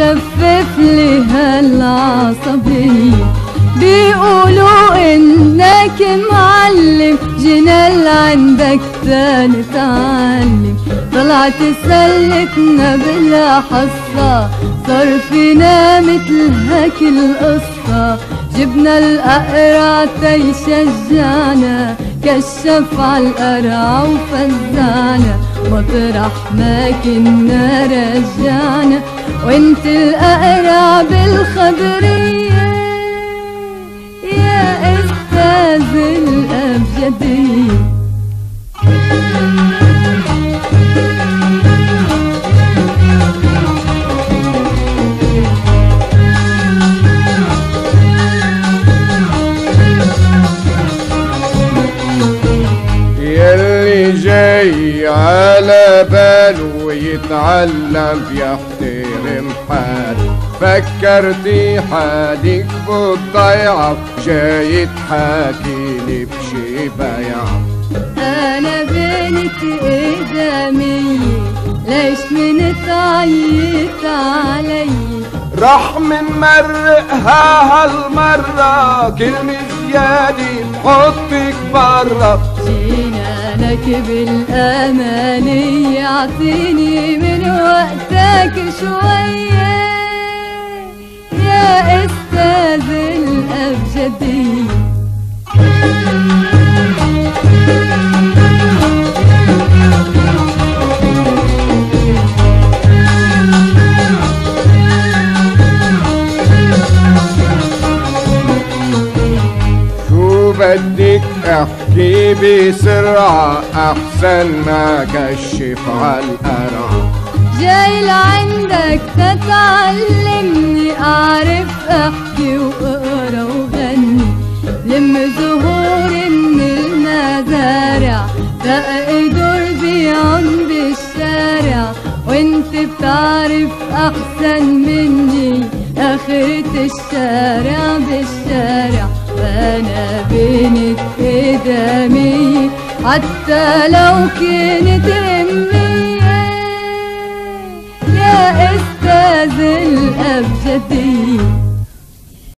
خفف لي هالعصبية. بيقولوا إنك جينا لعندك تنتعلم طلعت سلتنا بلا حصة. صار فينا مثل هيك القصة جبنا الأقرع تيشجعنا كشف عالقرع وفزعنا. مطرح ما كنا رجعنا. وانت الأقرع بالخبرية جاي على باله يتعلم يحترم حاله فكرتي حالك بالضيعة جاي تحاكيني بشي بيعة. أنا بنت إدمية ليش من تعيط علي؟ رح منمرقها هالمرة كلمة زيادة تحطك برا. جينا لك بالأماني أعطيني من وقتك شوية. يا أستاذ الأبجدية بدك احكي بسرعة احسن ما كشف عالقرع جاي لعندك تتعلمني أعرف أحكي وأقرأ وغني. لم زهور من المزارع دقق دربيعن بالشارع. وانت بتعرف أحسن مني آخرة الشارع بالشارع. وأنا بنت إدمية حتى لو كنت أمية يا أستاذ الأبجدية